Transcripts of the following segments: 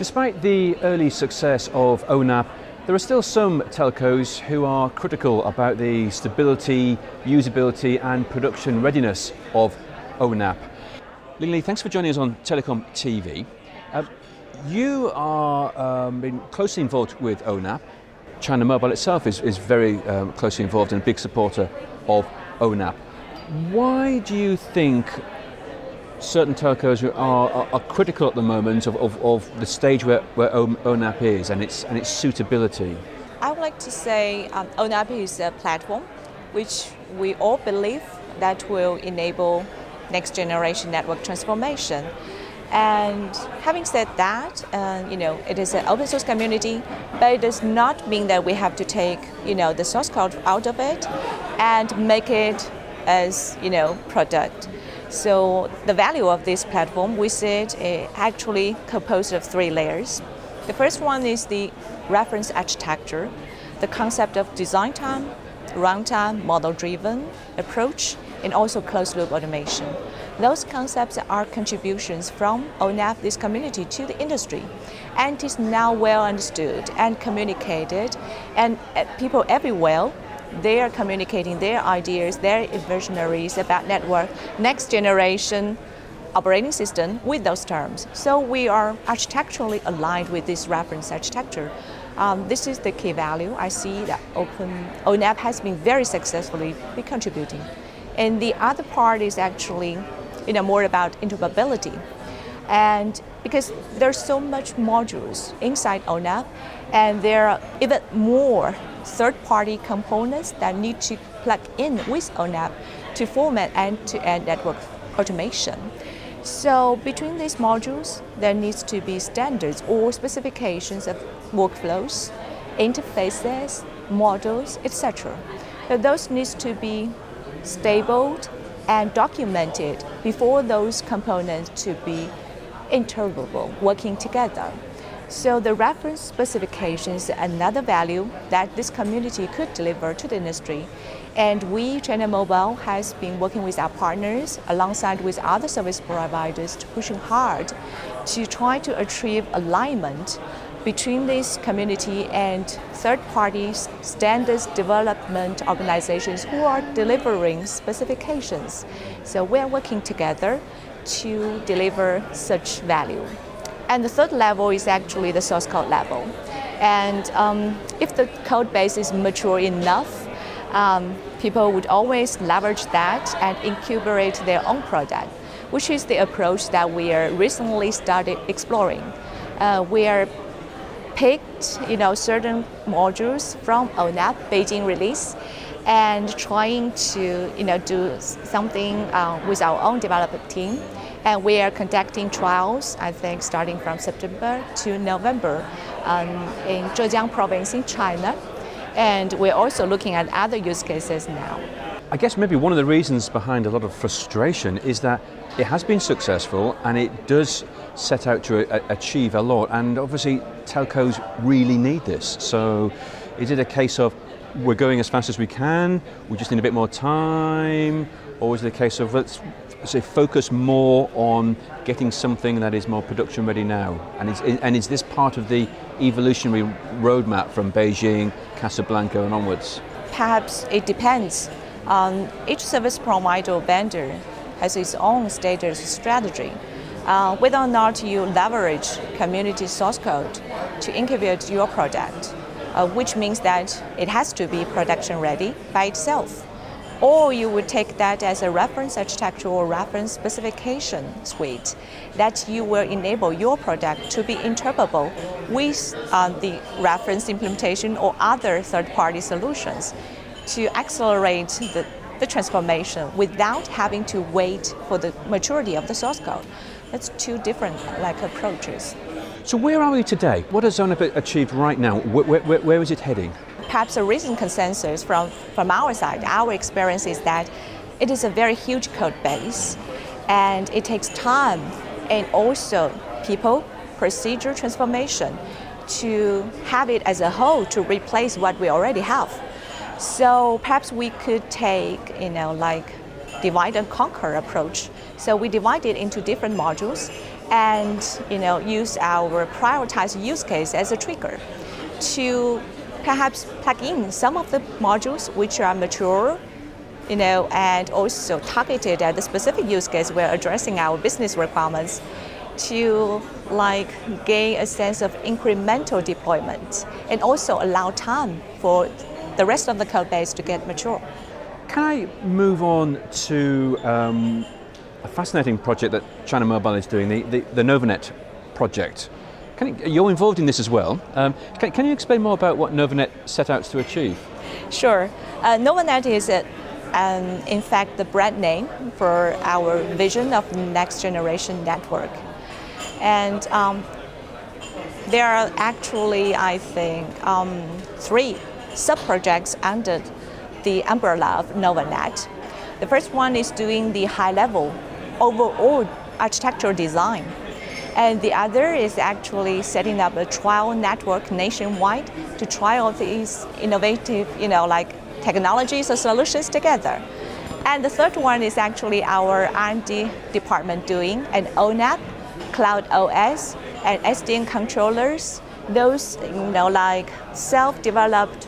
Despite the early success of ONAP, there are still some telcos who are critical about the stability, usability and production readiness of ONAP. Lingli, thanks for joining us on Telecom TV. Uh, you are um, closely involved with ONAP. China Mobile itself is, is very um, closely involved and a big supporter of ONAP. Why do you think certain telcos are, are, are critical at the moment of, of, of, the stage where, where ONAP is and its, and its suitability? I would like to say um, ONAP is a platform which we all believe that will enable next generation network transformation. And having said that, uh, you know, it is an open source community, but it does not mean that we have to take, you know, the source code out of it and make it as, you know, product. So the value of this platform, we see it uh, actually composed of three layers. The first one is the reference architecture, the concept of design time, runtime, model-driven approach, and also closed-loop automation. Those concepts are contributions from ONAP, this community, to the industry. And it is now well understood and communicated, and uh, people everywhere they are communicating their ideas, their visionaries about network, next generation operating system with those terms. So we are architecturally aligned with this reference architecture. Um, this is the key value. I see that Open ONAP has been very successfully contributing. And the other part is actually you know, more about interoperability. And because there's so much modules inside ONAP, and there are even more third-party components that need to plug in with ONAP to format end-to-end network automation. So between these modules, there needs to be standards or specifications of workflows, interfaces, models, etc. Those needs to be stable and documented before those components to be interoperable, working together. So the reference specification is another value that this community could deliver to the industry. And we, China Mobile, has been working with our partners alongside with other service providers to pushing hard to try to achieve alignment between this community and third-party standards development organizations who are delivering specifications. So we're working together to deliver such value. And the third level is actually the source code level. And um, if the code base is mature enough, um, people would always leverage that and incubate their own product, which is the approach that we are recently started exploring. Uh, we are picked you know, certain modules from ONAP Beijing release and trying to you know, do something uh, with our own development team and we are conducting trials, I think, starting from September to November um, in Zhejiang province in China. And we're also looking at other use cases now. I guess maybe one of the reasons behind a lot of frustration is that it has been successful and it does set out to achieve a lot. And obviously, telcos really need this. So, is it a case of we're going as fast as we can, we just need a bit more time, or is it a case of let's say focus more on getting something that is more production ready now? And is, and is this part of the evolutionary roadmap from Beijing, Casablanca and onwards? Perhaps it depends. Um, each service provider or vendor has its own status strategy. Uh, whether or not you leverage community source code to incubate your product, uh, which means that it has to be production ready by itself or you would take that as a reference architecture or reference specification suite that you will enable your product to be interoperable with uh, the reference implementation or other third-party solutions to accelerate the, the transformation without having to wait for the maturity of the source code. That's two different like approaches. So where are we today? What has ONAP achieved right now? Where, where, where is it heading? Perhaps a recent consensus from, from our side, our experience is that it is a very huge code base and it takes time and also people, procedure transformation to have it as a whole to replace what we already have. So perhaps we could take, you know, like divide and conquer approach. So we divide it into different modules and you know use our prioritized use case as a trigger to perhaps plug in some of the modules which are mature you know, and also targeted at the specific use case we're addressing our business requirements to like gain a sense of incremental deployment and also allow time for the rest of the code base to get mature. Can I move on to um, a fascinating project that China Mobile is doing, the, the, the Novonet project? You, you're involved in this as well. Um, can, can, you explain more about what Novonet set out to achieve? Sure. Uh, Novonet is a um, in fact the brand name for our vision of next generation network. And um, there are actually, I think, um, three sub-projects under the umbrella of Novonet. The first one is doing the high-level overall architectural design. And the other is actually setting up a trial network nationwide to try trial these innovative, you know, like technologies or solutions together. And the third one is actually our R&D department doing an ONAP, Cloud OS, and SDN controllers. Those, you know, like self-developed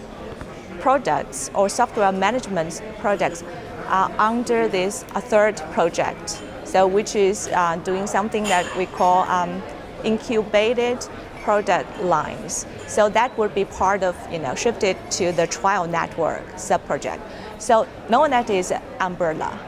products or software management products are under this third project. So, which is uh, doing something that we call um, incubated product lines. So that would be part of, you know, shifted to the trial network sub-project. So Novonet is umbrella.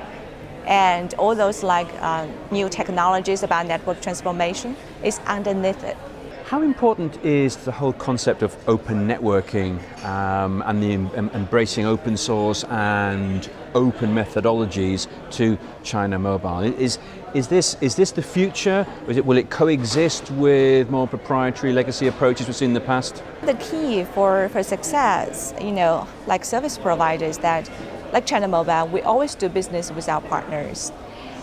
And all those like uh, new technologies about network transformation is underneath it. How important is the whole concept of open networking um, and the em embracing open source and open methodologies to China Mobile? Is, is, this, is this the future? It, will it coexist with more proprietary legacy approaches we've seen in the past? The key for, for success, you know, like service providers that, like China Mobile, we always do business with our partners.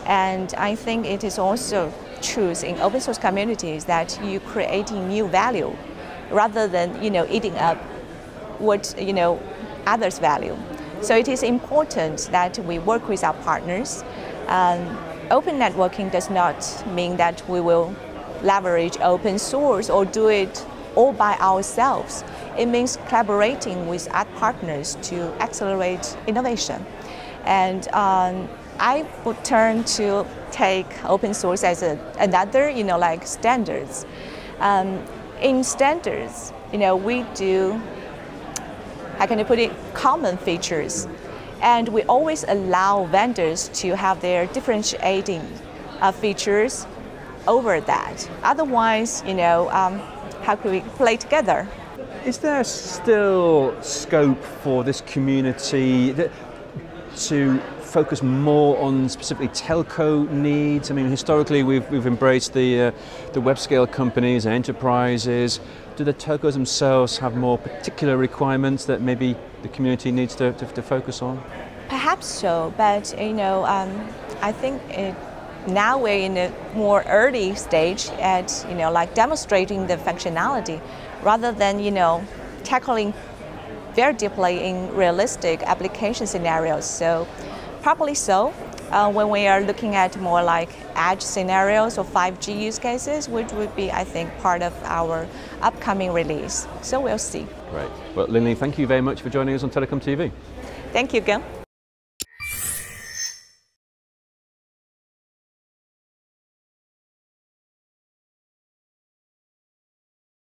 And I think it is also truth in open source communities that you're creating new value rather than you know eating up what you know others value. So it is important that we work with our partners. Um, open networking does not mean that we will leverage open source or do it all by ourselves. It means collaborating with our partners to accelerate innovation. And um, I would turn to take open source as a, another, you know, like standards. Um, in standards, you know, we do, how can I put it, common features. And we always allow vendors to have their differentiating uh, features over that. Otherwise, you know, um, how could we play together? Is there still scope for this community to focus more on specifically telco needs? I mean, historically we've, we've embraced the, uh, the web scale companies and enterprises. Do the telcos themselves have more particular requirements that maybe the community needs to, to, to focus on? Perhaps so, but you know, um, I think it, now we're in a more early stage at you know like demonstrating the functionality rather than you know tackling very deeply in realistic application scenarios. So Probably so. Uh, when we are looking at more like edge scenarios or 5G use cases, which would be, I think, part of our upcoming release. So we'll see. Great. Well, Lingli, thank you very much for joining us on Telecom TV. Thank you, Gil.